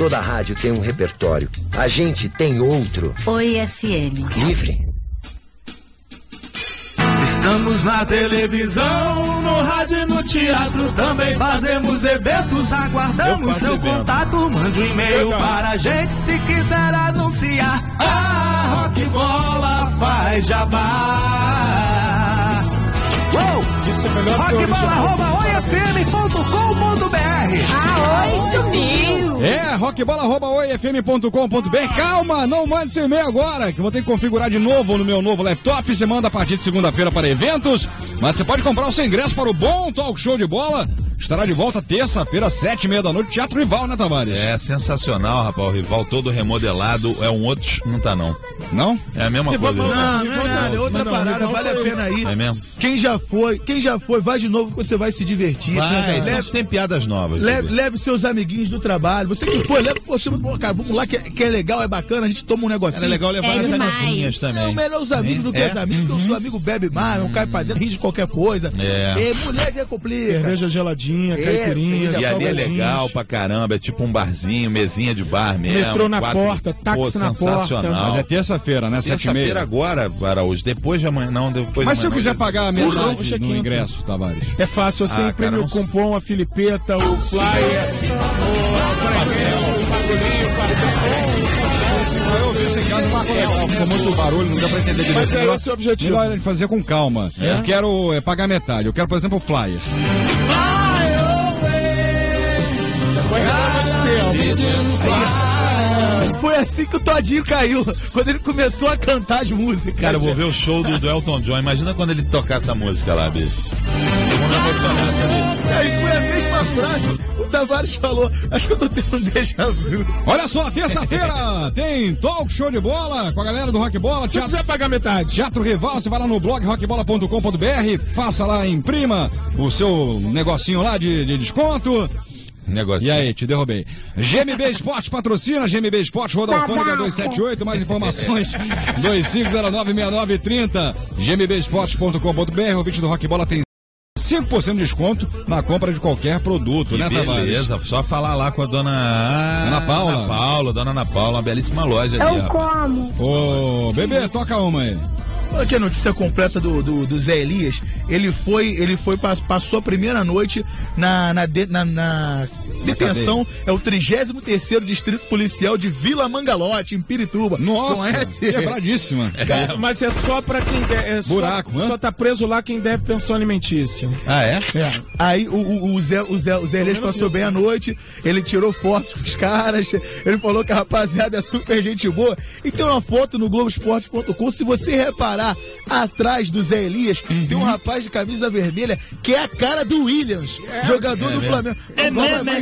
Toda rádio tem um repertório. A gente tem outro. Oi FM. Livre. Estamos na televisão, no rádio e no teatro. Também fazemos eventos. Aguardamos seu evento. contato. Mande um e-mail para a gente se quiser anunciar. A Rock Bola faz jabá. Uou! Isso é melhor Ah, oito mil! É, rockbola.oifm.com.br. Calma, não mande seu e-mail agora, que eu vou ter que configurar de novo no meu novo laptop. Você manda a partir de segunda-feira para eventos, mas você pode comprar o seu ingresso para o bom talk show de bola estará de volta terça-feira, sete e meia da noite, Teatro Rival, né, Tavares? É sensacional, rapaz. O Rival todo remodelado. É um outro. Não tá, não. Não? É a mesma Rival, coisa. Não, não, não, não, outra não, parada, vale a pena ir. É mesmo? Quem já foi, quem já foi, vai de novo que você vai se divertir. Vai, sem piadas novas. Leve, leve, seus amiguinhos do trabalho. Você que foi, leva, pô, chama, pô, cara, vamos lá que, é, que é legal, é bacana, a gente toma um negocinho. É legal levar é as amiguinhas também. Não, melhor os amigos do que é? as amigas, porque o seu amigo bebe mais, um cai pra dentro, ri de qualquer coisa. É. E mulher já complica. Cerveja geladinha, caipirinha, E ali é legal pra caramba, é tipo um barzinho, mesinha de bar mesmo. Metrô na quatro- porta, táxi Pô, na sensacional. Mas é terça-feira, né? Sete e meia. Terça-feira agora, Araújo. Depois de amanhã, não, depois Mas de se eu amanhã, quiser não. pagar a Puxa, metade quinto. ingresso, Tavares. É fácil, você Ah, imprime cara, o não- cupom, a filipeta, o flyer, o freguês, o bagulhinho, o cartão. Eu ouvi esse caso, mas é, ficou muito barulho, não dá pra entender direito. Mas é esse o objetivo. Melhor ele fazer com calma. Eu quero é, pagar metade. Eu quero, por exemplo, o flyer. Foi assim que o Todinho caiu, quando ele começou a cantar as músicas. Cara, eu vou ver o show do, do Elton John. Imagina quando ele tocar essa música lá, bicho. Vou me emocionar, sabia? Aí foi a mesma frase. O Tavares falou, acho que eu tô tendo um déjà vu. Olha só, terça-feira tem talk show de bola com a galera do Rock Bola. Se Teatro, quiser pagar metade. Teatro Rival, você vai lá no blog rockbola.com.br, faça lá, imprima o seu negocinho lá de, de desconto. Negocinho. E aí, te derrubei. GMB Esportes patrocina, GMB Esportes, Roda Alfândega 278, mais informações 25096930, gmbesportes.com.br, o vídeo do Rock Bola tem 5% de desconto na compra de qualquer produto, Que né, Tavares? beleza, só falar lá com a dona Ana Paula. Ana Paula, dona Ana Paula, uma belíssima loja ali, Eu ó. como. Ô, bebê, toca uma aí. Aqui a notícia completa do, do, do Zé Elias. Ele foi, ele foi, pass- passou a primeira noite na, na, na- na detenção. É o 33 Distrito Policial de Vila Mangalote, em Pirituba. Nossa, Conhece? quebradíssima. Isso, mas é só pra quem deve. É só- Buraco, né? Só tá preso lá quem deve pensão alimentícia. Ah, é? É. Aí o, o, o Zé, o Zé, o Zé Elias passou isso, bem a né? noite, ele tirou fotos com os caras, ele falou que a rapaziada é super gente boa. E tem uma foto no Globoesporte.com. Se você reparar atrás do Zé Elias, tem um rapaz de camisa vermelha que é a cara do Williams, jogador É do mesmo? Flamengo. É é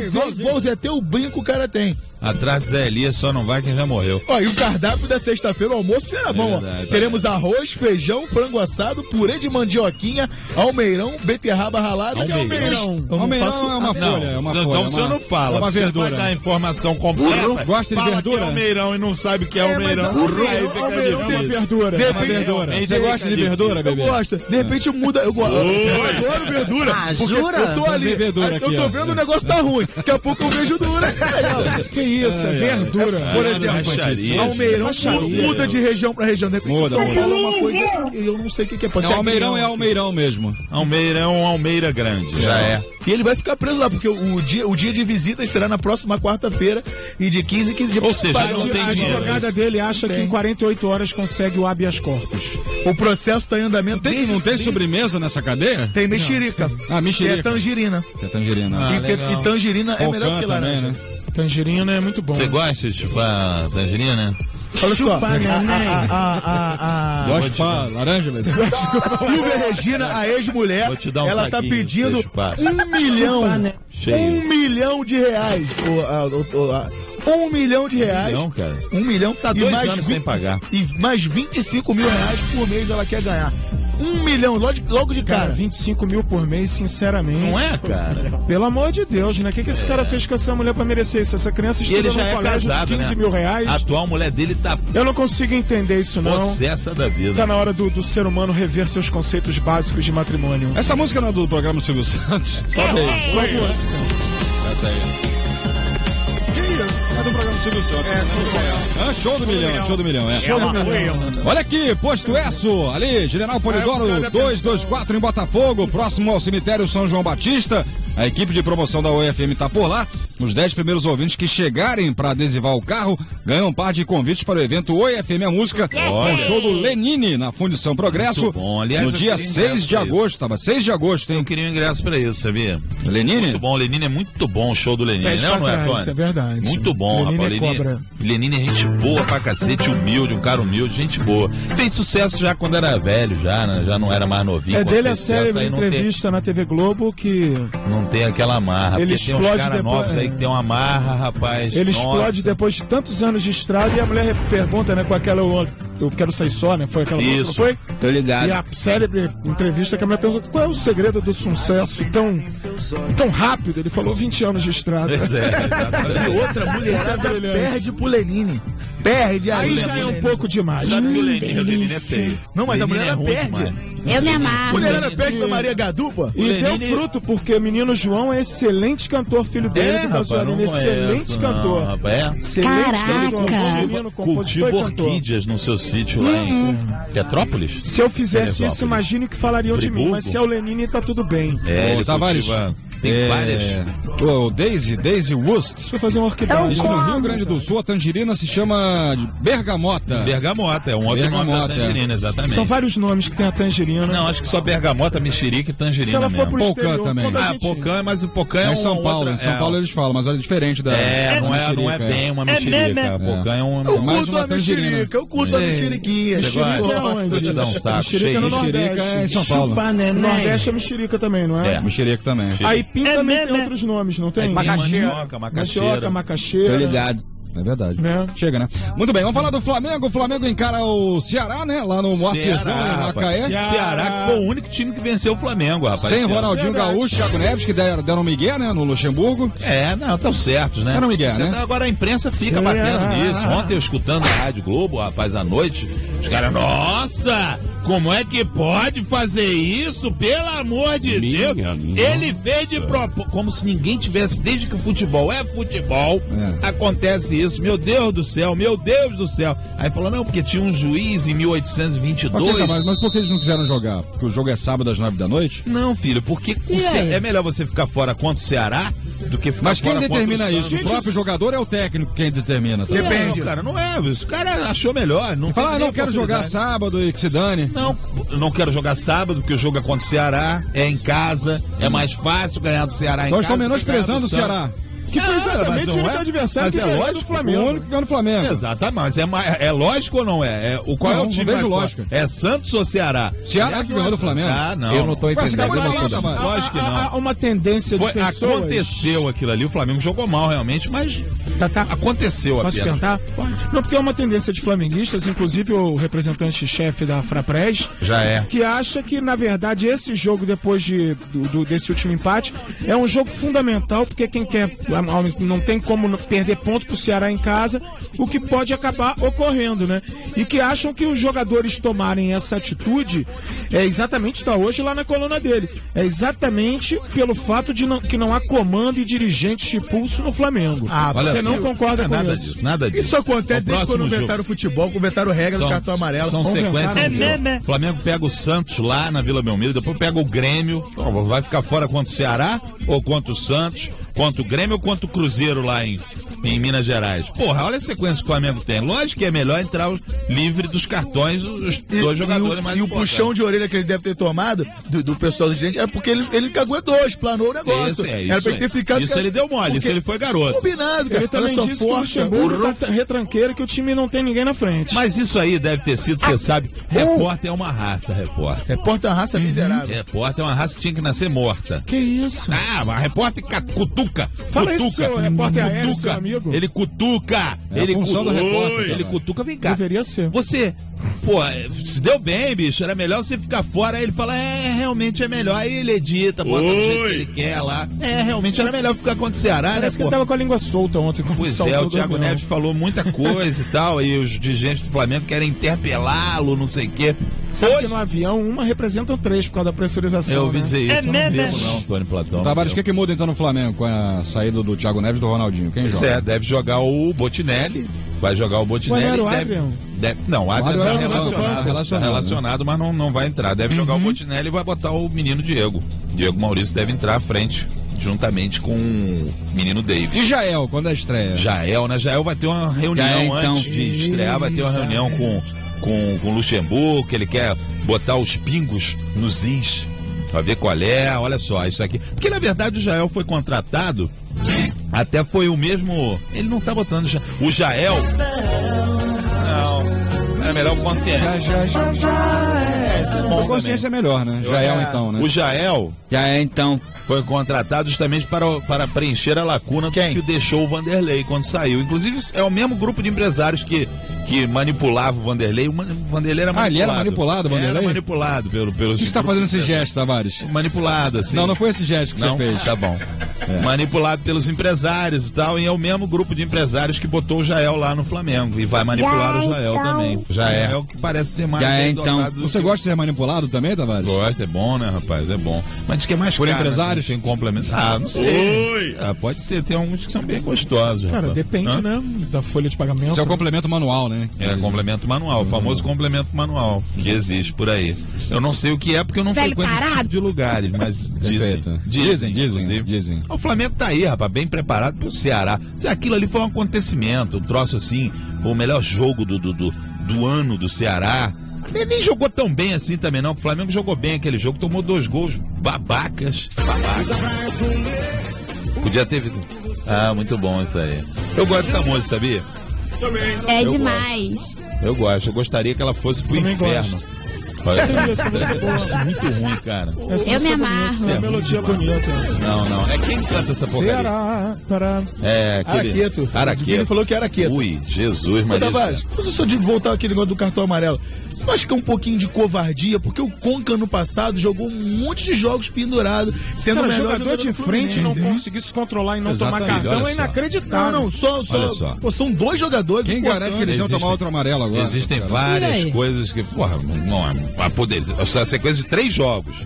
igual, igual o Zé, até o brinco o cara tem. Atrás do Zé Elias só não vai quem já morreu. Ó, e o cardápio da sexta-feira, o almoço será bom, ó. verdade. Teremos arroz, feijão, frango assado, purê de mandioquinha, almeirão, beterraba ralada. Almeirão? Eu não Almeirão faço- é uma Ah, folha, é uma então folha. o senhor uma- não fala. É uma Você verdura. vai dar a informação completa. Burro, gosta de fala verdura? que é almeirão e não sabe o que é, almeirão. burro, Aí fica almeirão, uma verdura. De Uma repente, verdura. Você gosta de verdura, Eu bebê? gosto. De repente muda. Eu, gosto. eu adoro verdura. Ah, jura? Eu tô ali. Aqui, eu tô vendo o negócio tá ruim. Daqui a pouco eu vejo dura. Que isso, é verdura. Por Ah, exemplo, baixaria, Almeirão muda de região pra região. De repente, Muda, São. Paulo é uma coisa que eu não sei o que, que é. Pode Não, ser Almeirão é. Almeirão mesmo. Almeirão, Almeira Grande. Já é. E ele vai ficar preso lá, porque o, dia, o dia de visitas será na próxima quarta-feira e de 15 em 15 dias. Ou seja, não tem A advogada dele acha que Tem. em 48 horas consegue o habeas corpus. O processo está em andamento. Tem, desde- não tem sobremesa nessa cadeia? Tem mexerica. Ah, mexerica. Que é tangerina. É tangerina. Ah, e, que- e tangerina é melhor do que também, laranja. né? Tangerina é muito bom. Você gosta de chupar tangerina? Olha só. Chupar. A, a, a, a, Gosta de pá, laranja? Silvia Regina, a ex-mulher, um ela tá pedindo chupar. um milhão. Cheio. Um milhão de reais. O, a- o- o- a- um milhão de reais. milhão, cara? Um milhão. Tá e dois mais anos vi- sem pagar. E mais 25 mil reais por mês ela quer ganhar. Um milhão, logo de, Cara, cara. 25 mil por mês, sinceramente. Não é, cara? Pelo amor de Deus, né? O que, que esse cara fez com essa mulher pra merecer isso? Essa criança estuda ele já no é colégio casado, de 15 né? mil reais. A atual mulher dele tá Eu não consigo entender isso, não. possessa da vida. Tá na hora do, do ser humano rever seus conceitos básicos de matrimônio. Essa música não é do programa do Silvio Santos? Sobe aí. Qual música? Essa aí. Isso? É do programa do Silvio Santos. É, show do milhão, show do milhão, é. Show do milhão. Olha aqui, posto Esso, ali, General Polidoro É, eu quero 224 em Botafogo, próximo ao cemitério São João Batista. A equipe de promoção da UFM está por lá. Os 10 primeiros ouvintes que chegarem para adesivar o carro ganham um par de convites para o evento Oi FM a Música, com o show do Lenine na Fundição Progresso, bom. Aliás, no eu dia queria 6 ingresso de isso. agosto. Tava 6 de agosto, Eu hein? queria um ingresso pra isso, sabia? Lenine? Muito bom, o Lenine é muito bom o show do Lenine, Pés né, não é, Tony? é verdade. Muito bom, Lenine rapaz. é Lenine, cobra. Lenine é gente boa pra cacete, humilde, um cara humilde, gente boa. Fez sucesso já quando era velho, já, né? Já não era mais novinho. É dele a aí não tem- entrevista na TV Globo que Não tem aquela amarra. Ele porque tem uns explode caras depois- novos aí que tem uma amarra, rapaz. ele Nossa. explode depois de tantos anos de estrada e a mulher pergunta, né, com aquela eu, eu quero sair só, né? Foi aquela música, Isso. foi? Tô ligado. E a célebre entrevista que a mulher perguntou qual é o segredo do sucesso tão, tão rápido. Ele falou 20 anos de estrada. Pois é, exatamente. Outra mulherada perde pro Lenine. Perde Aí aí. já é um pouco demais. Sabe que o Lenine, o Lenine é feio. Não, mas a Lenine mulher é perde. demais. Eu me amarro. Mulherada perde pra Maria Gadu, pô. E deu fruto, porque o menino João é excelente cantor, filho dele, É, do não Gasolina, excelente conheço, cantor. Não, rapaz, é. Excelente Caraca. cantor, menino, compositor Cultiva orquídeas no seu sítio lá em Petrópolis? Se eu fizesse isso, imagine o que falariam de mim. Mas se é o Lenine, tá tudo bem. É, ele Tavares, cultiva... Tem é, várias. O Daisy, Daisy Wust. Deixa eu fazer uma orquídea. Diz que no Rio Grande do Sul a tangerina se chama bergamota. Bergamota, é um outro nome Bergamota, da tangerina, exatamente. São vários nomes que tem a tangerina. Não, acho que só bergamota, mexerica e tangerina Se ela for mesmo. pro Pocã exterior, também. Ah, gente... pocã, mas o pocã é É em um São Paulo, outra- em São é, Paulo eles falam, mas é diferente da. É, não é, não é mexerica, bem uma mexerica. A pocã é um... Eu mais curto uma a tangerina. mexerica, eu curto a mexeriquinha. Mexerica é onde? Vou te dar um saco Mexerica cheio. no Mexerica Nordeste. é em São Paulo. No Nordeste é mexerica também, não é? É. Mexerica também. Aipim também tem outros nomes, não tem? Mandioca, macaxeira. Mandioca, macaxeira. Tô ligado. É verdade. Né? Chega, né? Muito bem, vamos falar do Flamengo. O Flamengo encara o Ceará, né? Lá no Moacizão, em. Macaé. Ceará que foi o único time que venceu o Flamengo, rapaz. Sem. Ronaldinho Verdade. Gaúcho, Thiago Neves, que deram, deram Miguel, né? No Luxemburgo. É, não, estão certos, né? Era o Miguel, Você né? tá- Agora a imprensa fica Sim, batendo é. nisso. Ontem eu escutando a Rádio Globo, rapaz, à noite, os caras, nossa, como é que pode fazer isso? Pelo amor de Deus. Ele fez de propósito. Como se ninguém tivesse, desde que o futebol é futebol, É. acontece isso. Meu Deus do céu, meu Deus do céu. Aí falou, não, porque tinha um juiz em Por que, 1822. Tavares? Mas por que eles não quiseram jogar? Porque o jogo é sábado às nove da noite? Não, filho, porque o Ce- é melhor você ficar fora contra o Ceará do que ficar Mas quem determina isso? O próprio jogador é o técnico quem determina. tá? Depende. Não, cara, não é. isso. O cara achou melhor. Não Fala, tem ah, nem não quero jogar sábado e que se dane. Não, não quero jogar sábado, porque o jogo é contra o Ceará, é em casa, é mais fácil ganhar do Ceará em Então casa. do que menosprezando o Ceará. Que foi exatamente mas o não único é? adversário que é ganhou lógico, do O Flamengo. único que ganhou no Flamengo. Exatamente, mas é, é lógico ou não é? É, o qual Não, é o não time vejo lógica. É Santos ou Ceará? Ceará que ganhou do é Flamengo. Ah, não. Eu não tô entendendo. Lógico que não. Há uma tendência de pessoas... aconteceu aquilo ali, o Flamengo jogou mal realmente, mas Tá, tá. aconteceu Posso apenas. perguntar? Não, porque é uma tendência de flamenguistas, inclusive o representante-chefe da Frapres, Já é. que acha que, na verdade, esse jogo, depois de, do, do- desse último empate, é um jogo fundamental, porque quem quer não tem como perder ponto pro Ceará em casa, o que pode acabar ocorrendo, né? E que acham que os jogadores tomarem essa atitude é exatamente está hoje lá na coluna dele. É exatamente pelo fato de não, que não há comando e dirigente de pulso no Flamengo. Ah, Olha Você não concorda é com nada isso? disso, nada disso. Isso acontece O desde quando inventaram o futebol, inventaram regra do cartão amarelo. São sequências um jogo. O Flamengo pega o Santos lá na Vila Belmiro, depois pega o Grêmio. Vai ficar fora contra o Ceará ou contra o Santos, contra o Grêmio ou contra o Cruzeiro lá em, em Minas Gerais. Porra, olha a sequência que o Flamengo tem. Lógico que é melhor entrar o- livre dos cartões os E, dois e jogadores o, mais e o importantes. puxão de orelha que ele deve ter tomado do, do pessoal do gente era porque ele, ele caguetou, explanou o negócio. Esse é, era isso pra ele ter aí. ficado. Isso ele deu mole, isso ele foi garoto. Combinado, cara. Ele também disse que o força, Luxemburgo tá retranqueiro que o time não tem ninguém na frente. Mas isso aí deve ter sido, você sabe, repórter é uma raça, repórter. Repórter é uma raça miserável. Repórter é uma raça que tinha que nascer morta. Que isso? Ah, mas repórter ca- cutuca. Fala isso cutuca. pro seu repórter cutuca. seu amigo. Ele cutuca. É ele função do repórter, Ele cara. cutuca. Vem cá. Deveria ser. Você Pô, se deu bem, bicho, era melhor você ficar fora. Aí ele fala, é, realmente é melhor. Aí ele edita, bota do jeito que ele quer lá. É, realmente era melhor ficar contra o Ceará, Parece que né, ele pô? tava com a língua solta ontem. Pois saltou é, o Thiago avião. Neves falou muita coisa e tal, e os dirigentes do Flamengo querem interpelá-lo, não sei o quê. Sabe Hoje, que no avião, uma representam três por causa da pressurização. eu ouvi né? dizer isso, É eu não mesmo? devo não, Antônio Platão. Tavares, o não que, que muda então no Flamengo com a saída do Thiago Neves e do Ronaldinho? Quem Pois joga? é, deve jogar o Botinelli. Vai jogar o Botinelli. Não era o deve, Adrian? deve- não, o Adrian Adrian tá tá relacionado, relacionado, relacionado, relacionado, mas não, não vai entrar. Deve jogar o Botinelli e vai botar o menino Diego. Diego Maurício deve entrar à frente, juntamente com o menino David. E Jael, quando é a estreia? Jael, né? Jael vai ter uma reunião Jael, então. antes de estrear, vai ter uma reunião com, com, com o Luxemburgo, que ele quer botar os pingos nos is. Pra ver qual é, olha só, isso aqui. Porque na verdade o Jael foi contratado, até foi o mesmo. Ele não tá botando. O Jael. Não. É melhor o consciência. Já, já, já. É, isso é bom consciência é melhor, né? Jael, então, né? O Jael Já é então. Foi contratado justamente para, para preencher a lacuna Quem? que deixou o Vanderlei quando saiu. Inclusive, é o mesmo grupo de empresários que, que manipulava o Vanderlei. O Man- o Vanderlei era Ah, manipulado. ele era manipulado, o Vanderlei? Era manipulado pelo, pelo O que você tá fazendo esse gesto, Tavares? Manipulado, assim. Não, não foi esse gesto que Não? você fez. Tá bom. É. Manipulado pelos empresários e tal, e é o mesmo grupo de empresários que botou o Jael lá no Flamengo. E vai manipular o Jael também. Já é. o que parece ser mais Já é, bem então. Você que- gosta de ser manipulado também, Tavares? Gosta, é bom, né, rapaz? É bom. Mas diz que é mais Por caro, empresários? Né? Tem complemento. Ah, não sei. Ah, pode ser, tem alguns que são bem gostosos. Cara, rapaz. depende, Hã? né? Da folha de pagamento. Isso é o complemento manual, né? É complemento manual, o famoso complemento manual que existe por aí. Eu não sei o que é porque eu não Velho frequento esse tipo de lugares, mas dizem. Perfeito. Dizem, Dizem, dizem, dizem. O Flamengo tá aí, rapaz, bem preparado pro Ceará. Se aquilo ali foi um acontecimento, um troço assim, foi o melhor jogo do, do, do, do ano do Ceará. Ele nem jogou tão bem assim também, não. que O Flamengo jogou bem aquele jogo, tomou dois gols babacas. Babacas. Podia ter. Ah, muito bom isso aí. Eu gosto dessa música, sabia? É Eu demais. Eu gosto, eu gostaria que ela fosse pro Também inferno. gosto. Olha, Essa música é boa. É muito ruim, cara. Essa Eu música me é bonita, amarro. É uma melodia bonita. Não, não. É quem canta essa porcaria? Ceará, para... É, aquele... Araqueto. O Araqueto. falou que era Araqueto. Ui, Jesus, Ô, Maria. Tavares, você só de voltar aquele negócio do cartão amarelo. Você não acha que é um pouquinho de covardia? Porque o Conca no passado jogou um monte de jogos pendurado, sendo Cara, o melhor jogador de do frente não Fluminense. conseguir se controlar e não Exatamente, tomar cartão é inacreditável. Não, não, só, só, Olha só. Pô, são dois jogadores. Quem garante que eles iam Existem- tomar outro amarelo agora? Existem várias coisas que, porra, não, a poder, a sequência de três jogos.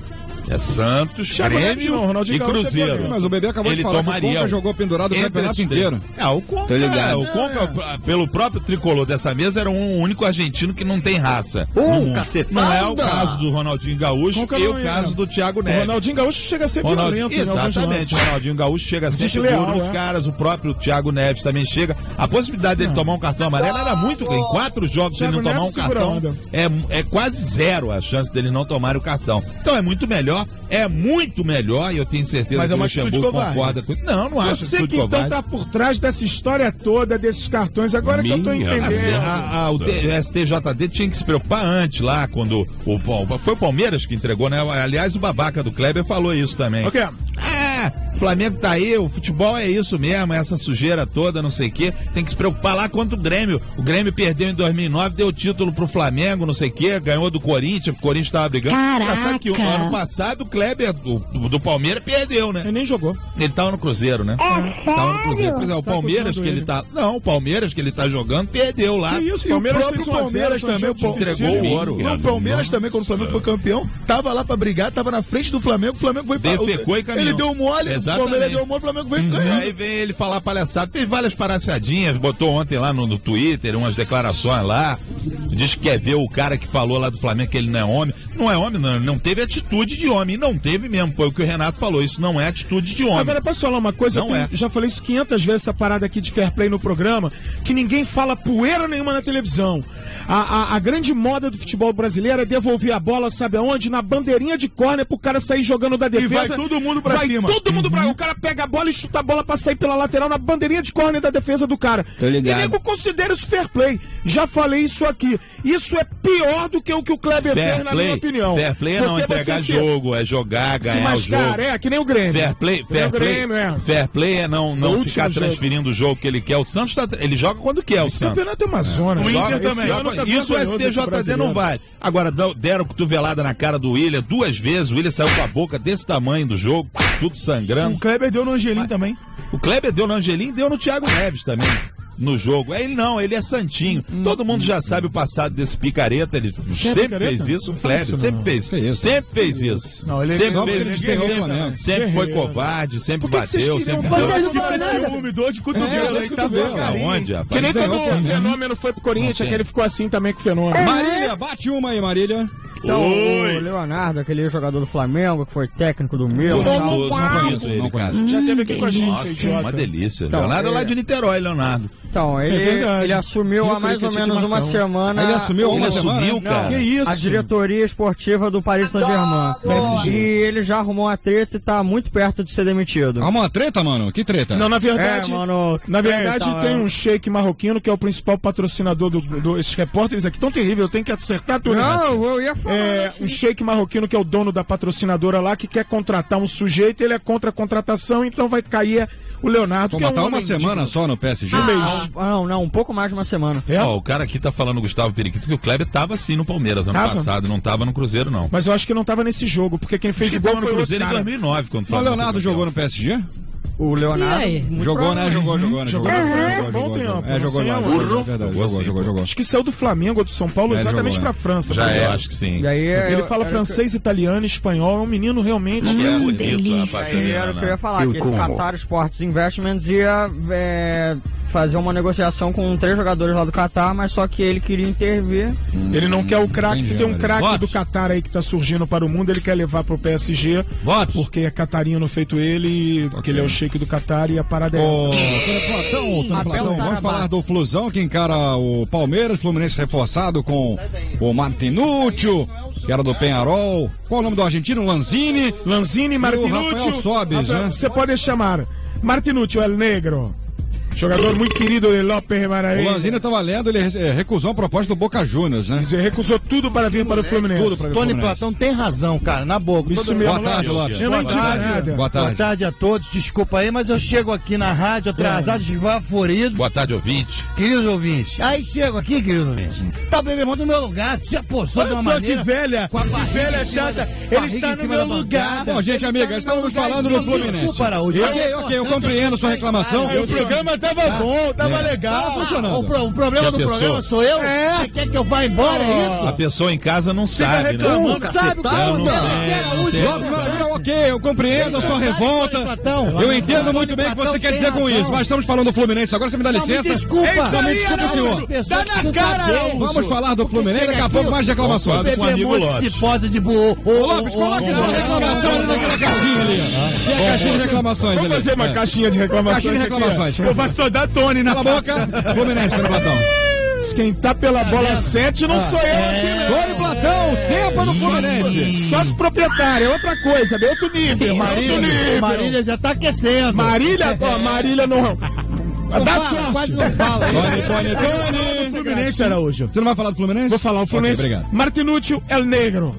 É Santos, Thiago Neves Grêmio e Gaúcho é Cruzeiro. Mas o bebê acabou Ele de falar que o tomaria Conca jogou pendurado o entre campeonato os inteiro. Ah, o Conca, ligado. o Conca, pelo próprio tricolor dessa mesa, era um único argentino que não tem raça. Uh, não é o caso do Ronaldinho Gaúcho Conca e o é. caso do Thiago O Neves. Ronaldinho Gaúcho chega a ser Ronaldinho, violento exatamente, o Ronaldinho Gaúcho chega sempre Desleal, duro nos é. caras, o próprio Thiago Neves também chega. A possibilidade dele tomar um cartão amarelo era muito, em quatro jogos ele não tomar um a cartão, é, é quase zero a chance dele não tomar o cartão. Então é muito melhor, é muito melhor, e eu tenho certeza Mas que é o uma atitude Luxemburgo concorda com isso. Não, não acho Você que então covarde. tá por trás dessa história toda, desses cartões, agora que eu tô entendendo. a- a- o STJD tinha que se preocupar antes lá, quando o, o- foi o Palmeiras que entregou, né? Aliás, o babaca do Kleber falou isso também. O quê? É, o Flamengo tá aí, o futebol é isso mesmo, essa sujeira toda, não sei o quê. Tem que se preocupar lá contra o Grêmio. O Grêmio perdeu em 2009, deu título pro Flamengo, não sei o quê, ganhou do Corinthians, o Corinthians tava brigando. Caraca. Que o ano passado o Kleber do, do, Palmeiras perdeu, né? Ele nem jogou. Ele tava no Cruzeiro, né? Tava no Cruzeiro. Pois é, o tá Palmeiras que ele tá. Não, o Palmeiras que ele tá jogando perdeu lá. Que isso, E o Palmeiras próprio fez um a zero, Palmeiras foi um também, difícil. entregou o ouro. Não, o Palmeiras também, quando o Flamengo foi campeão, tava lá pra brigar, tava na frente do Flamengo, o Flamengo foi pra... Defecou e caminhou. Ele deu mole, o Exatamente. Palmeiras deu mole, o Flamengo veio E ganhando. aí vem ele falar palhaçada. Fez várias palhaçadinhas, botou ontem lá no, no Twitter umas declarações lá. Diz que quer ver o cara que falou lá do Flamengo que ele não é homem. Não é homem, não. Não teve atitude de homem. Não teve mesmo. Foi o que o Renato falou. Isso não é atitude de homem. Agora, posso falar uma coisa? Não Eu tenho- é. Já falei isso 500 vezes, essa parada aqui de fair play no programa, que ninguém fala poeira nenhuma na televisão. A, a- a grande moda do futebol brasileiro é devolver a bola, sabe aonde? Na bandeirinha de córner pro cara sair jogando da defesa. vai todo mundo pra vai cima. todo mundo pra O cara pega a bola e chuta a bola pra sair pela lateral na bandeirinha de córner da defesa do cara. Tô ligado. E nego considera isso fair play. Já falei isso aqui. Isso é pior do que o que o Kleber Fair fez, na play, minha opinião. fair play é não Porque entregar você se- jogo, é jogar, Se ganhar o mascar, jogo. é, que nem o Grêmio. Fair play, fair o play, Grêmio, é. fair play é não, não O ficar jogo. transferindo o jogo que ele quer. O Santos tá, ele joga quando quer o Esse Santos. campeonato é uma zona. O Joga- Inter também. tá Isso o esse STJD não vai. Agora, deram cotovelada na cara do William duas vezes. O William saiu com a boca desse tamanho do jogo, tudo sangrando. O Kleber deu no Angelim também. O Kleber deu no Angelim e deu no Thiago Neves também. No jogo. É ele não, ele é santinho. Todo mundo já sabe o passado desse picareta. Ele sempre picareta? fez isso. O isso, sempre fez. Que isso? Sempre fez isso. Não, ele é sempre fez, ele o sempre, Flamengo. sempre foi covarde, sempre que que bateu, queriam sempre. Mas que ser ciúme, dor de cotovelo. É, tá cotovelo. Aonde, rapaz? Que nem quando o né? Fenômeno foi pro Corinthians, que ele ficou assim também com o Fenômeno. Marília, bate uma aí, Marília. Então, o Leonardo, aquele jogador do Flamengo, que foi técnico do meu. Gostoso, Não conheço, ele, cara. Já teve aqui com a gente, Nossa, uma delícia. Então, Leonardo é lá é- de Niterói, Leonardo. Então, ele, verdade. ele assumiu há mais ou menos de uma semana. Ele assumiu Ele uma semana? assumiu, né? cara. Que isso? a diretoria esportiva do Paris Saint-Germain. E ele já arrumou uma treta e tá muito perto de ser demitido. Arruma uma treta, mano? Que treta? Não, na verdade, É, mano, na verdade treta, tem mano. um shake marroquino que é o principal patrocinador do, do esses repórteres aqui tão terrível, eu tenho que acertar tudo. Não, eu ia falar. É, assim. um shake marroquino que é o dono da patrocinadora lá que quer contratar um sujeito, ele é contra a contratação, então vai cair o Leonardo, Vou que é um matar uma semana digno. só no PSG. Um mês. Ah, não, não, um pouco mais de uma semana. É? Ó, o cara aqui tá falando, Gustavo Periquito, que o Kleber tava assim no Palmeiras ano Tava? passado, não tava no Cruzeiro, não. Mas eu acho que não tava nesse jogo, porque quem fez o gol no foi o outro Cruzeiro em cara. 2009, quando O foi Leonardo jogou no PSG? O Leonardo. Muito Jogou, né? Jogou, jogou, né? Jogou na França ontem, ó, É, jogou sem lá. a jogou, Burro. é Jogou Jogou, sim, jogou, jogou. Acho que saiu do Flamengo ou do São Paulo É, exatamente jogou, pra França. Já é, acho que sim. E aí, ele fala francês, italiano, espanhol, é um menino realmente. É bonito, rapaz. Aí era o que eu ia falar, que esse. Qatar Sports Investments ia é, fazer uma negociação com três jogadores lá do Qatar, mas só que ele queria intervir. Ele não quer o craque, tem um craque do Qatar aí que tá surgindo para o mundo, ele quer levar pro PSG, porque é catarino feito ele, porque ele é o shake do Qatar e a parada é Ô, essa. Platão, Platão, Abel vamos falar do Flusão que encara o Palmeiras, Fluminense reforçado com o Martinúcio, que era do Penharol. Qual o nome do argentino? Lanzini. Lanzini, Martinúcio, Rafael- né? você pode chamar Martinúcio, El Negro, jogador muito querido de López O Maravilha. Lanzini estava lendo, ele eh, recusou a proposta do Boca Juniors, né? Você recusou tudo para vir para o Fluminense. Tudo pra ver o Tony Fluminense. Platão tem razão, cara, na boa. Isso Todo- mesmo, Boa tarde, Lopes. Lopes. Eu não Boa tarde. Boa Boa tarde. tarde a todos, desculpa aí, mas eu chego aqui na rádio atrasado, esbaforido, Boa tarde, ouvinte. queridos ouvintes. Aí chego aqui, queridos ouvintes. Tá o bebê do meu lugar, se apossou de uma só que maneira. velha, com a que velha chata. Ele está no meu lugar. Bom, gente amiga, estávamos falando do Fluminense. Desculpa, Araújo. Ok, É ok, eu compreendo sua reclamação. claras. O programa tava bom, tava legal. Tá O, funcionando. pro- o problema do pessoa? programa sou eu? É. Você quer que eu vá embora, é isso? A pessoa em casa não sabe, né? Não sabe o que Araújo. tem. Lopes Maravilha, ok, eu compreendo a sua revolta. Eu entendo muito bem o que você quer dizer com isso, mas estamos falando do Fluminense agora, você me dá licença? desculpa. É me desculpa, senhor. Na cara. Araújo. Vamos falar do Fluminense, daqui a pouco mais reclamações. Com o amigo Bebê Lopes. de burro. Ô, Lopes, coloca essa reclamação ali naquela caixinha ali. Tem a caixinha de reclamações Vamos ali. fazer uma É. caixinha de reclamações. Caixinha de reclamações. Só dar Tony na Cala boca, Fluminense, Tony Platão. Quem tá pela bola 7 não sou eu aqui, né? Tony Platão, tempo no Fluminense. Sócio proprietário, é outra coisa, é outro nível. outro Marília, nível. Marília já tá aquecendo. Marília, ó, Marília não. Não Dá fala, sorte. Quase não fala. Tony, Tony, Tony. Fluminense, Araújo. Você não vai falar do Fluminense? Vou falar o Fluminense. Ok, obrigado. Martinúcio, El Negro.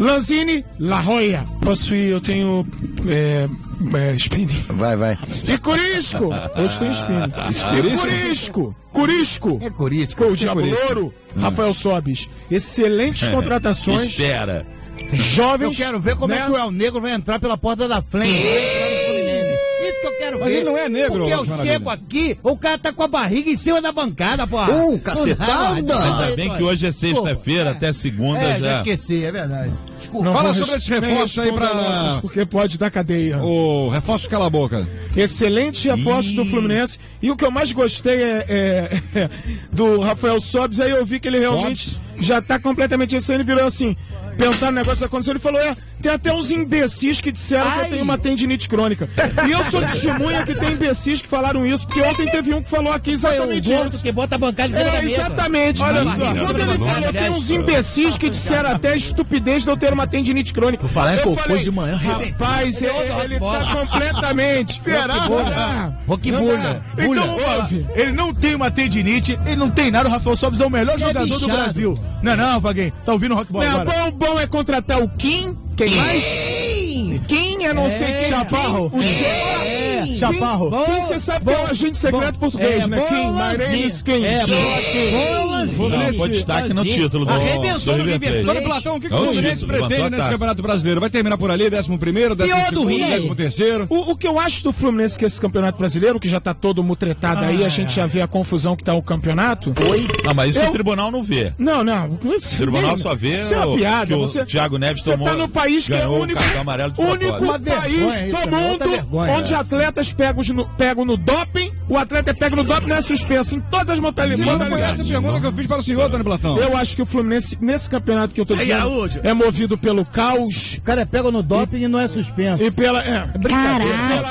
Lanzini, La Joya. Posso ir, eu tenho. É, é, espinho. Vai, vai. E Curisco. Hoje tem espinho. Curisco. Curisco. É Corinthians. Com o Diabo Louro, Rafael Sobis. Excelentes contratações, Espera. Eu jovens. quero ver como né? é que o El Negro vai entrar pela porta da frente. Eu quero Mas ver. ele não é negro, Porque eu Maravilha. chego aqui, o cara tá com a barriga em cima da bancada, porra. Uh, cacetada. Ainda bem que hoje é sexta-feira, até segunda É, já já. esqueci, é verdade. Desculpa. Não Fala sobre res- esse reforço aí pra- Porque pode dar cadeia. O reforço cala a boca. Excelentes reforços do Fluminense. E o que eu mais gostei é, é- do Rafael Sobis. Aí eu vi que ele realmente já tá completamente esse. Ele virou assim. Perguntaram o negócio aconteceu. Ele falou: é, Tem até uns imbecis que disseram que eu tenho uma tendinite crônica. E eu sou testemunha que tem imbecis que falaram isso, porque ontem teve um que falou aqui exatamente isso. que bota a bancada em É, exatamente. Olha só. Quando ele falou, tem uns imbecis que disseram até a estupidez de eu ter uma tendinite crônica. Vou falar em cocô de manhã. Rapaz, ele, ele tá completamente. Será? Rock Burla. Então, ouve, ele não tem uma tendinite, ele não tem nada. O Rafael Sobis é o melhor jogador do. Brasil. Não, não, Vaguinho. Tá ouvindo o Rock Ball Não, agora? bom, bom é contratar o Kim. Quem mais? Quem é não sei quem? Chaparro. O Gê- É, Chaparro. Quem você sabe que é um agente secreto português, É, né? Quem? Is Kim. É, Não, foi destaque no título do, Arrebentou no River Plate. Platão, o que, que É o Fluminense pretende nesse. Campeonato Brasileiro? Vai terminar por ali, 11 primeiro, 12 Pior do segundo, Rio. 13 terceiro. O, o que eu acho do Fluminense que esse campeonato brasileiro, que já tá todo mutretado aí, a gente já vê a confusão que tá o campeonato. Não, mas isso Eu- o tribunal não vê. Não, não. O tribunal só vê Isso é uma piada. que o você, Thiago Neves você tomou- tá no país que é o único, único país vergonha isso, do é mundo vergonha, onde é. atletas pegam no, pegam no doping, o atleta pega no doping não é suspenso em todas as Você modalidades. não conhece a pergunta que eu fiz para o senhor, Antônio Platão? Eu acho que o Fluminense, nesse campeonato que eu tô dizendo, é movido pelo caos O cara pega no doping e não é suspenso. e pela. É,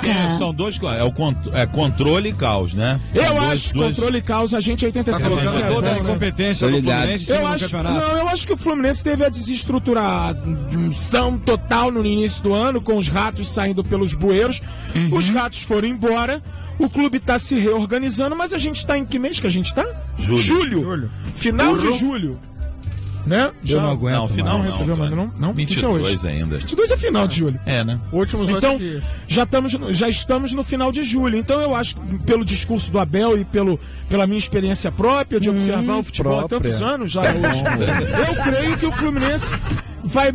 É, são dois, é o cont- é controle e caos, né? São eu dois- acho dois- controle e caos, a gente é 86. Tá toda a né? incompetência do Fluminense Eu acho, não, eu acho que o Fluminense teve a desestruturação total no início do ano, com os ratos saindo pelos bueiros. Uhum. Os ratos foram embora. O clube está se reorganizando, mas a gente está em que mês que a gente está? Julho. Final de julho. Né? Já não aguento Não, final Não não. recebeu, não? Não? Que dia é hoje? 22 ainda. 22 é final de julho. É, né? Últimos então, já estamos, no- já estamos no final de julho. Então eu acho pelo discurso do Abel e pelo, pela minha experiência própria de observar o futebol há tantos anos já hoje, eu creio que o Fluminense vai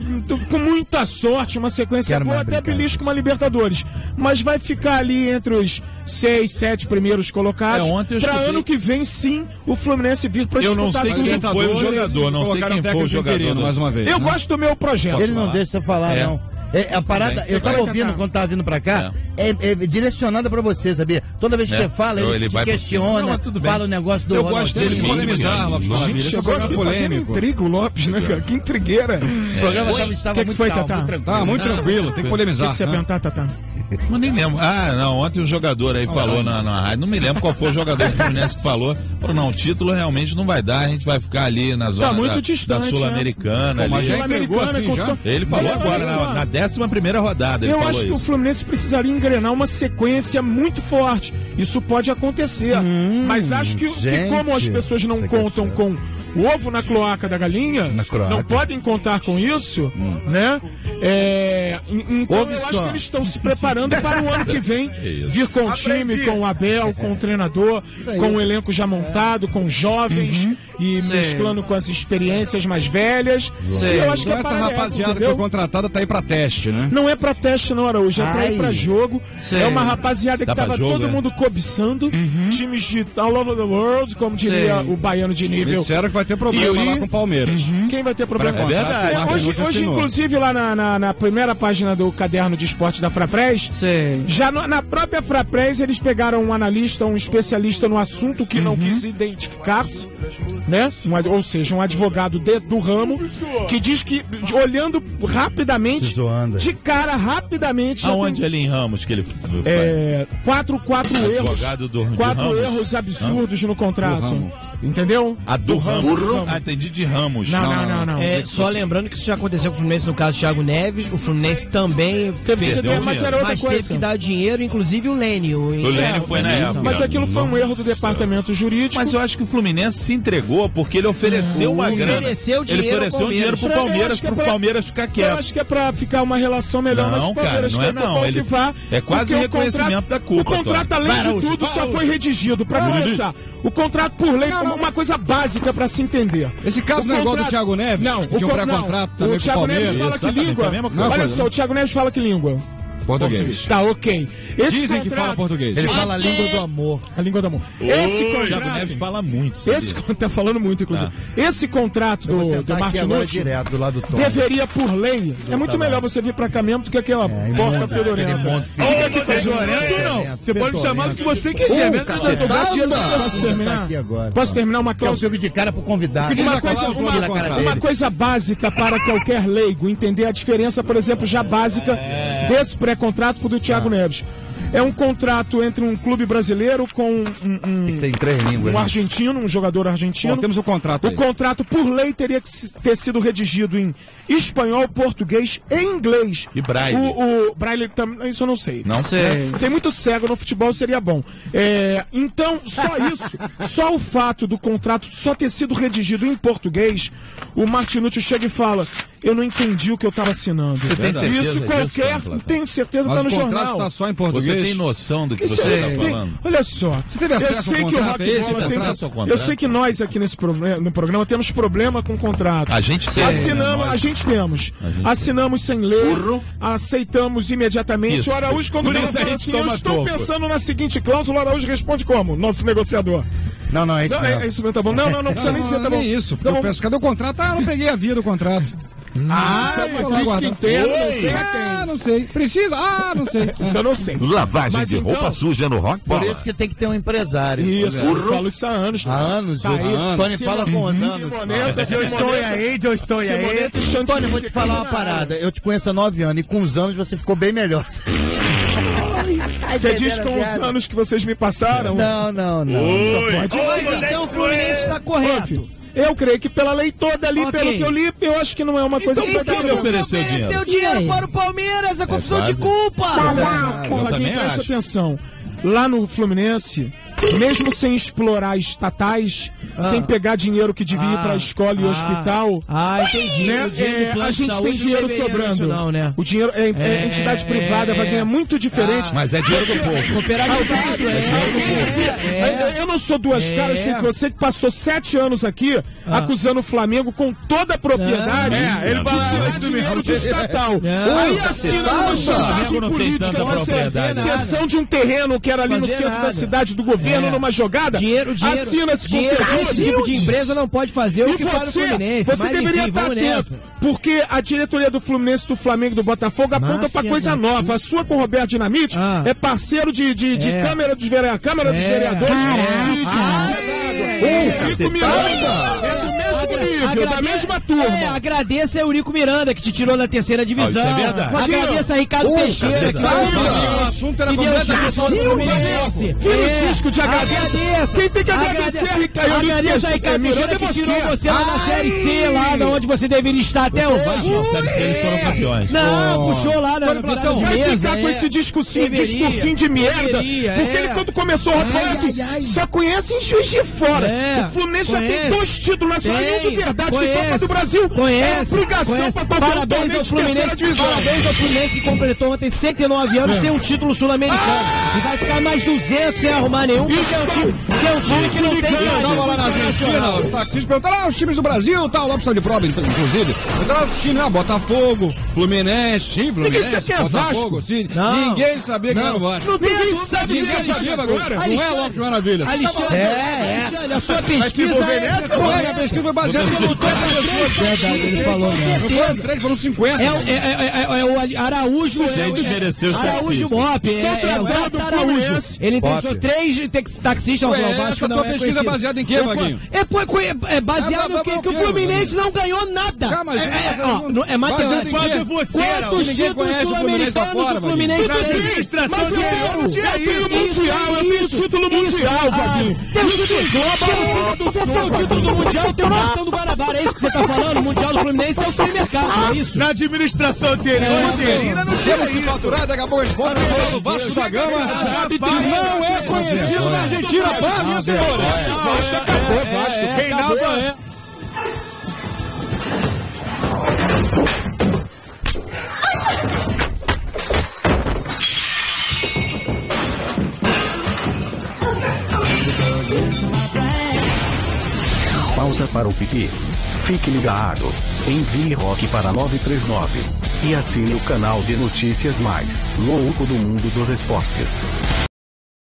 com muita sorte, uma sequência Quero boa, até belisca uma Libertadores. Mas vai ficar ali entre os seis, sete primeiros colocados. É, ontem eu pra escutei- ano que vem, sim, o Fluminense vir pra Eu não disputar sei tudo. quem foi o jogador, não sei quem foi o técnico jogador. mais uma vez. Eu né? gosto do meu projeto. Ele não deixa você falar, É. não. É, a parada, Também. eu tava ouvindo quando tava vindo pra cá, é, é direcionada pra você, sabia? Toda vez que É. você fala, Eu- ele, ele te vai questiona. Não, mas tudo bem. fala o negócio do Eu gosto dele Sim, polemizar. Lopes Gente, chegou aqui fazendo intriga o Lopes, né, cara? Que intrigueira. O programa tava, estava Que que muito foi, calmo, Tatá? muito tranquilo. Tá, muito tranquilo, tem que O que, polemizar. que você ia né? perguntar, Tatá? Mas nem lembro. Ah, não, ontem o jogador aí falou na, na rádio, não me lembro qual foi o jogador do Fluminense que falou. Falou, não, o título realmente não vai dar, a gente vai ficar ali na zona muito da, distante, da Sul-Americana. Entregou Sul-Americana assim, com já? só- Ele falou Olha agora, na, na 11 primeira rodada, ele Eu falou acho que o isso. Fluminense precisaria engrenar uma sequência muito forte. Isso pode acontecer. Mas acho que, que gente, como as pessoas não contam com o ovo na cloaca da galinha, cloaca. não podem contar com isso, né? É, en- então Ouve eu só. acho que eles estão se preparando para o ano que vem isso. vir com o time, com o Abel, com o treinador, com o elenco já montado, com jovens e mesclando com as experiências mais velhas. E eu acho que Então essa é essa, rapaziada que foi contratada tá aí pra teste, né? Não é pra teste, não, Araújo. É pra ir pra jogo. É uma rapaziada que tava jogo, todo é? mundo cobiçando. Times de all over the world, como diria o baiano de Me nível. disseram que vai ter problema E- lá com o Palmeiras. Quem vai ter problema? Contrato, verdade. o Marcos Hoje, hoje inclusive, lá na, na, na primeira página do caderno de esporte da Frapress, já no- na própria Frapress eles pegaram um analista, um especialista no assunto que não quis identificar-se, né? Um ou seja, um advogado de- do ramo, que diz que, olhando rapidamente, de cara rapidamente, Aonde tem, ali em Ramos que ele é, quatro, quatro erros. Do- quatro erros absurdos no contrato. Entendeu? A do, Ramos. do Ramo. Ah, entendi de Ramos. Não, não, não, não. É, só lembrando que isso já aconteceu com o Fluminense no caso do Thiago Neves. O Fluminense também Teve que fez, Perdeu mas dinheiro. era outra mas teve coisa. que dar dinheiro, inclusive o Lênio. O Lênio foi na época. Mas aquilo foi um erro do departamento jurídico. Mas eu acho que o Fluminense se entregou porque ele ofereceu uma grana. Ofereceu ele dinheiro ao ofereceu dinheiro pro eu Palmeiras, que é pro pra- Palmeiras ficar Eu quieto. acho que é pra ficar uma relação melhor, mas o Palmeiras cara, não é não. que Ele- vá. é quase um o reconhecimento da culpa, O contrato, além de tudo, só foi redigido. Pra começar, o contrato por lei é uma coisa básica pra se entender. Esse caso O não é igual do Thiago Neves? Não, tinha um não. também O o Thiago Neves fala que língua. coisa. Olha só, o Thiago Neves fala que língua. Português. Tá, ok. Esse Dizem que fala português. Ele fala a língua do amor. A língua do amor. Esse Thiago contrato. Neves fala muito. sabia? Esse tá falando muito, inclusive. Esse contrato Eu do, do Martinucci direto do lado do Tom. deveria, por lei, é muito melhor você vir pra cá mesmo do que aquela porca fedorenta. Fica aqui com a não. Você pode chamar do que você quiser, né? Posso terminar? aqui agora. Posso terminar uma eu cláusula? fico de cara pro convidado. Uma coisa, o básica para qualquer leigo entender a diferença, por exemplo, já básica desse pré-contrato pro do Thiago Neves. É um contrato entre um clube brasileiro com um, um- Tem que ser em três línguas. um né? argentino, um jogador argentino. Bom, temos o contrato O aí. contrato, por lei, teria que ter sido redigido em espanhol, português e inglês. E braille? O, o braille também, isso eu não sei. Não sei. Tem muito cego no futebol, seria bom. É, então, só isso, só o fato do contrato só ter sido redigido em português, o Martinucci chega e fala: Eu não entendi o que eu estava assinando. Você tem certeza Isso disso, qualquer. Platão? tenho certeza, Mas tá no o contrato jornal. está só em Você português. tem noção do que Isso você é- está tem- falando? olha só. Você teve eu sei ao que o? Rock É Bola tem- tá Eu sei que nós aqui nesse programa, no programa temos problema com o contrato. A gente tem. Assinamos, né, a gente temos. gente Assinamos sem ler, aceitamos imediatamente. Isso. O Araújo, quando Por fala isso a gente assim, eu estou pensando na seguinte cláusula, o Araújo responde como? Nosso negociador. Não, não, é isso Não, mesmo. é, é isso mesmo, tá bom. Não, não, não precisa nem ser, tá bom. Isso, porque Tá bom. eu peço, cadê o contrato? Ah, não peguei a via do contrato. Ah, isso é uma lá crítica não Oi. sei Ah, não sei. Precisa? Ah, não sei. Isso eu não sei. Lavagem Mas de então- roupa suja no rock Por bola. isso que tem que ter um empresário. Isso, eu falo isso há anos. Há anos. Tá o. Tony fala com anos. Simoneta, Eu estou aí, eu estou aí. Tony, vou te falar uma parada. Eu te conheço há nove anos e com os anos você ficou bem melhor. Você diz com os anos que vocês me passaram? Não, não, não. Só pode ser. Então o Fluminense está correto. Eu creio que pela lei toda ali, Ok. pelo que eu li, eu acho que não é uma coisa Então que ele ofereceu dinheiro? Ofereceu dinheiro para o Palmeiras, é confusão de quase. culpa. Porra, também Guinho, presta acho. atenção. Lá no Fluminense, mesmo sem explorar estatais, sem pegar dinheiro que devia ir pra escola e ah. hospital, Ah, entendi. né, dinheiro do é, a gente tem dinheiro sobrando. Não, né? O dinheiro é, é É, entidade é, privada, é. vai ganhar muito diferente. Mas é dinheiro do povo. É. Eu- Eu não sou duas É. caras, feito você que passou sete anos aqui acusando o Flamengo com toda a propriedade Não. É, ele de dinheiro de estatal. Aí assina numa O chantagem política, uma propriedade. cessão de um terreno que era ali no centro da cidade do governo, É. numa jogada. Dinheiro, dinheiro, Assina-se com dinheiro, esse tipo de empresa não pode fazer o E que faz o você, Fluminense. você deveria enfim, estar atento, porque a diretoria do Fluminense, do Flamengo do Botafogo aponta pra coisa da nova. A sua com o Roberto Dinamite Ah. é parceiro de, de, de É. Câmara dos Vereadores, Câmara dos É. Vereadores de, de, nível, da mesma É, turma. agradeça a Eurico Miranda, que te tirou da terceira divisão. Ah, isso é verdade. Agradeça a Ricardo Teixeira, que verdade. foi o O assunto era que completamente. Filho É. disco de agradeça. Quem tem que agradecer é Ricardo Agradeça a Ricardo é que tirou você lá da Série C, lá da onde você deveria estar até hoje. Não, Série C eles foram campeões. Não, puxou lá na virada Platão, de Vai ficar com é. esse discursinho, de merda. porque é. ele, quando começou a conhece, só conhece em Juiz de Fora. É, o Fluminense já tem dois títulos nacionais, nenhum de Tem, verdade, que conhece, Copa do Brasil. Conhece, é obrigação conhece. pra qualquer Parabéns ao Fluminense. divisão. Parabéns ao Fluminense que completou ontem 109 anos sem um título sul-americano. E vai ficar mais 200 sem arrumar nenhum, porque é um time, porque é um time que não tem Eu tava lá na. Argentina, o taxista perguntaram, ah, os times do Brasil, tal, lá pro estado de prova, inclusive. Então, os times, ah, Botafogo, Fluminense, sim, Fluminense, sabe quem é Botafogo, sim. Não. Ninguém sabia que era o Vasco. Ninguém dúvida sabe disso. Ninguém sabia, bagulho. Não é Lopes Maravilha. Alexandre, Alexandre, a sua pesquisa é... A pesquisa foi baseada em 50 pessoas. Ele falou Não foram três, foram 50. É, o- é, é, é, é o Araújo. é, Gente, o- Araújo. Bop. Estou É, é, o tratando do Araújo. Ele entrevistou três tax- taxistas. Ué, falou, essa tua é pesquisa é baseada em quê, Eu- Vaguinho? É, é, é baseado É, no que, o o Fluminense não ganhou nada. Calma, é, gente, é, é matemática. Quantos títulos o sul-americanos fora, o Fluminense tem? Mas eu- eu tinha tenho isso, mundial, eu tenho título mundial, Ah, Vaguinho. Tem o título global, do você tem o título do mundial, tem o Marcão do Guarabara, é isso que você tá falando? O mundial do Fluminense é o supermercado, não é isso? Na administração anterior, interina, não tinha isso. faturar, daqui a pouco volta pra falar do Vasco da Gama, não é conhecido na Argentina. Pasme, senhores. Vasco acabou, Vasco. Reinaldo Acabou. é. Para o pipi. Fique ligado. Envie rock para 939. E assine o canal de notícias mais louco do mundo dos esportes.